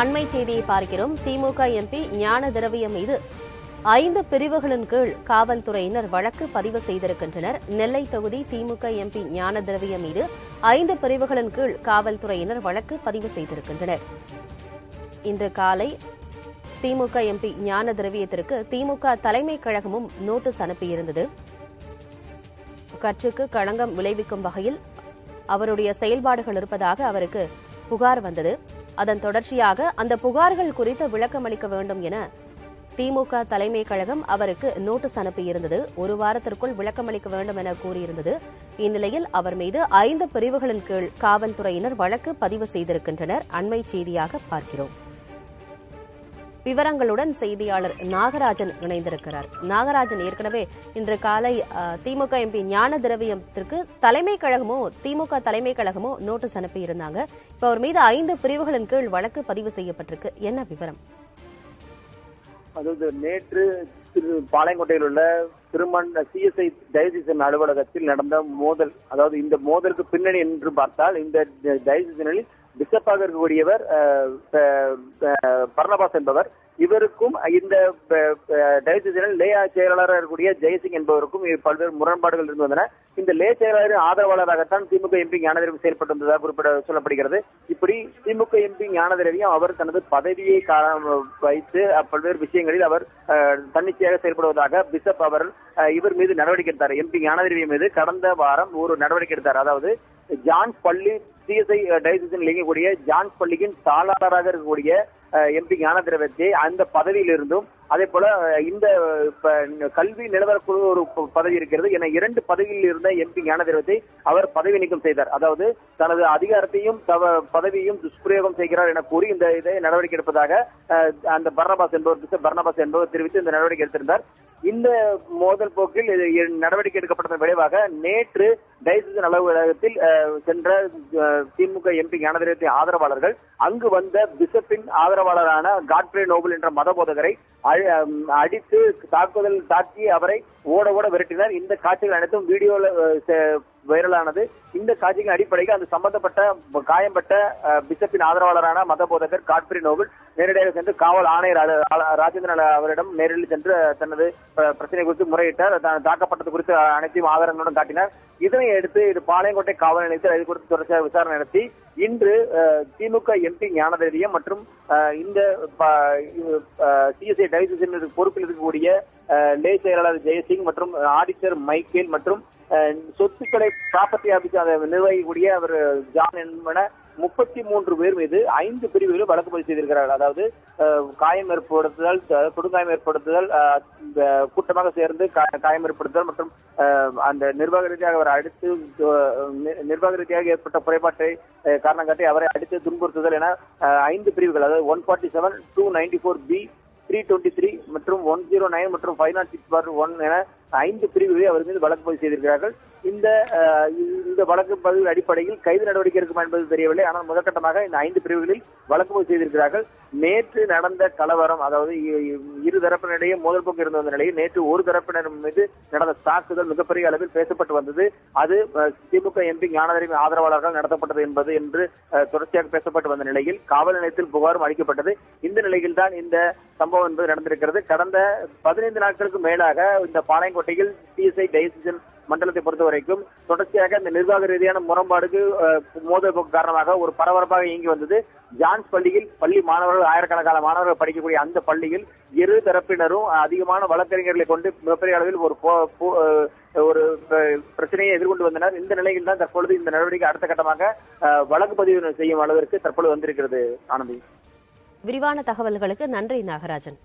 அண்மை செய்தியை பார்க்கிறோம். திமுக எம்பி ஞான திரவியம் மீது ஐந்து பிரிவுகளின் கீழ் காவல்துறையினர் வழக்கு பதிவு செய்திருக்கின்றனர். நெல்லை தொகுதி திமுக எம்பி ஞான திரவியம் மீது ஐந்து பிரிவுகளின் கீழ் காவல்துறையினர் வழக்கு பதிவு செய்திருக்கின்றனர். இன்று காலை திமுக எம்பி ஞான திரவியத்திற்கு திமுக தலைமை கழகமும் நோட்டீஸ் அனுப்பியிருந்தது. கட்சிக்கு களங்கம் விளைவிக்கும் வகையில் அவருடைய செயல்பாடுகள் இருப்பதாக அவருக்கு புகார் வந்தது. அதன் தொடர்ச்சியாக அந்த புகார்கள் குறித்து விளக்கம் அளிக்க வேண்டும் என திமுக தலைமை கழகம் அவருக்கு நோட்டீஸ் அனுப்பியிருந்தது. ஒரு வாரத்திற்குள் விளக்கம் அளிக்க வேண்டும் என கூறியிருந்தது. இந்நிலையில் அவர் மீது ஐந்து பிரிவுகளின் கீழ் காவல்துறையினர் வழக்கு பதிவு செய்திருக்கின்றனர். அண்மை செய்தியாக பார்க்கிறோம். விவரங்களுடன் செய்தியாளர் நாகராஜன் இணைந்திருக்கிறார். நாகராஜன் ஏற்கனவே இன்று காலை அஹ், திமுக எம்பி ஞான திரவியத்திற்கு தலைமை கழகமோ திமுக தலைமை கழகமோ நோட்டீஸ் அனுப்பியிருந்தாங்க. இப்ப அவர் மீது ஐந்து பிரிவுகளின் கீழ் வழக்கு பதிவு செய்யப்பட்டிருக்கு. என்ன விவரம்? அதாவது நேற்று திரு பாளையங்கோட்டையில் உள்ள திருமண் சிஎஸ்ஐ டயசிசன் அலுவலகத்தில் நடந்த மோதல் அதாவது இந்த மோதலுக்கு பின்னணி என்று பார்த்தால் இந்த டயசிசனில் பிஷப்பாக இருக்கக்கூடியவர் பர்ணபாஸ் என்பவர். இவருக்கும் இந்த டயசிசனில் லே செயலாளராக இருக்கக்கூடிய ஜெயசிங் என்பவருக்கும் பல்வேறு முரண்பாடுகள் இருந்து வந்தன. இந்த லே செயலாளரின் ஆதரவாளராகத்தான் திமுக எம்பி ஞானதேவி செயல்பட்டு வந்ததாக குறிப்பிட சொல்லப்படுகிறது. இப்படி திமுக எம்பி ஞானதேவியும் அவர் தனது பதவியை காரணம் வைத்து பல்வேறு விஷயங்களில் அவர் அஹ், தன்னிச்சையாக செயல்படுவதாக பிஷப் அவர் இவர் மீது நடவடிக்கை எடுத்தார். எம்பி ஞானதிரவி மீது கடந்த வாரம் ஒரு நடவடிக்கை எடுத்தார். அதாவது ஜான்ஸ் பள்ளி சிஎஸ்ஐ டயசிசன் இயங்கக்கூடிய ஜான்ஸ் பள்ளியின் தாளாளராக இருக்கக்கூடிய எம்பி ஞானதிரவத்தை அந்த பதவியில் இருந்தும் அதே போல இந்த இப்ப, கல்வி நிலவரக்குழு ஒரு ப- பதவி இருக்கிறது. என இரண்டு பதவியில் இருந்த எம்பி ஞானதேவத்தை அவர் பதவி நீக்கம் செய்தார். அதாவது தனது அதிகாரத்தையும் தவ பதவியும் துஷ்பிரயோகம் செய்கிறார் என கூறி இந்த இதை நடவடிக்கை எடுப்பதாக அந்த பர்ணபாஸ் என்பவர் பர்ணபாஸ் என்பவர் தெரிவித்து இந்த நடவடிக்கை எடுத்திருந்தார். இந்த மோதல் போக்கில் நடவடிக்கை எடுக்கப்பட்டதன் விளைவாக நேற்று டைசன் அலுவலகத்தில் அஹ், சென்ற அஹ், திமுக எம்பி ஞானதிரத்தின் ஆதரவாளர்கள் அங்கு வந்த பிஷப்பின் ஆதரவாளரான காட்ஃப்ரே நோபல் என்ற மத போதகரை அடித்து தாக்குதல் தாக்கி அவரை ஓட ஓட விரட்டினார். இந்த காட்சிகள் அனைத்தும் வீடியோல வைரலானது. இந்த காட்சியின் அடிப்படையில் அந்த சம்பந்தப்பட்ட காயம்பட்ட பிஷப்பின் ஆதரவாளரான மத போதகர் காட்பிரி நோபல் நேரடியாக சென்று காவல் ஆணையர் ராஜேந்திரன் அவரிடம் நேரில் சென்று தனது பிரச்சனை குறித்து முறையிட்டார். தாக்கப்பட்டது குறித்து அனைத்தையும் ஆதாரங்களுடன் காட்டினார். இதனை அடுத்து இது பாளையங்கோட்டை காவல் நிலையத்தில் இது குறித்து தொடர்ச்சியாக விசாரணை நடத்தி இன்று திமுக எம்பி ஞானதேவியம் மற்றும் இந்த சிஎஸ்ஐ டைவிஷன் பொறுப்பில் இருக்கக்கூடிய லே செயலாளர் ஜெயசிங் மற்றும் ஆடிட்டர் மைக்கேல் மற்றும் சொத்துக்களை ப்ராப்பர்ட்டி ஆபீஸ் அதை நிர்வகிக்கக்கூடிய அவர் ஜான் என்பன முப்பத்தி மூன்று பேர் மீது ஐந்து பிரிவுகளில் வழக்கு பதிவு செய்திருக்கிறார்கள். அதாவது காயம் ஏற்படுத்துதல் கொடுங்காயம் ஏற்படுத்துதல் கூட்டமாக சேர்ந்து காயம் ஏற்படுத்துதல் மற்றும் அந்த நிர்வாக ரீதியாக அவர் அடித்து நிர்வாக ரீதியாக ஏற்பட்ட குறைபாட்டை காரணம் காட்டி அவரை அடித்து துன்புறுத்துதல் என ஐந்து பிரிவுகள் அதாவது one forty seven two ninety four B three twenty three மற்றும் ஒன் ஜீரோ நைன் மற்றும் five naught six four one என ஐந்து பிரிவுகளை அவர் மீது வழக்கு பதிவு செய்திருக்கிறார்கள். இந்த இந்த வழக்கு பதிவு அடிப்படையில் கைது நடவடிக்கை இருக்குமா என்பது தெரியவில்லை. ஆனால் முதற்கட்டமாக இந்த ஐந்து பிரிவுகளில் வழக்கு பதிவு செய்திருக்கிறார்கள். நேற்று நடந்த கலவரம் அதாவது இரு தரப்பினரிடையே மோதல் போக்கு இருந்த நிலையில் நேற்று ஒரு தரப்பினர் மீது நடந்த தாக்குதல் மிகப்பெரிய அளவில் பேசப்பட்டு வந்தது. அது திமுக எம்பி ஞானதரின் ஆதரவாளர்கள் நடத்தப்பட்டது என்பது என்று தொடர்ச்சியாக பேசப்பட்டு வந்த நிலையில் காவல் நிலையத்தில் புகாரும் அளிக்கப்பட்டது. இந்த நிலையில் தான் இந்த சம்பவம் என்பது நடந்திருக்கிறது. கடந்த பதினைந்து நாட்களுக்கு மேலாக இந்த பாளையங்கோட்டையில் சிஎஸ்ஐ டைசிஷன் மண்டலத்தை பொறுத்த வரைக்கும் தொடர்ச்சியாக இந்த நிர்வாக ரீதியான முரண்பாடுக்கு மோதல் போக்கு காரணமாக ஒரு பரபரப்பாக இயங்கி வந்தது. ஜான்ஸ் பள்ளியில் பள்ளி மாணவர்கள் ஆயிரக்கணக்கான மாணவர்கள் படிக்கக்கூடிய அந்த பள்ளியில் இரு தரப்பினரும் அதிகமான வழக்கறிஞர்களை கொண்டு மிகப்பெரிய அளவில் ஒரு ஒரு பிரச்சனையை எதிர்கொண்டு வந்தனர். இந்த நிலையில் தான் தற்பொழுது இந்த நடவடிக்கை அடுத்த கட்டமாக வழக்கு பதிவு செய்யும் அளவிற்கு தற்பொழுது வந்திருக்கிறது ஆனந்தி. விரிவான தகவல்களுக்கு நன்றி நாகராஜன்.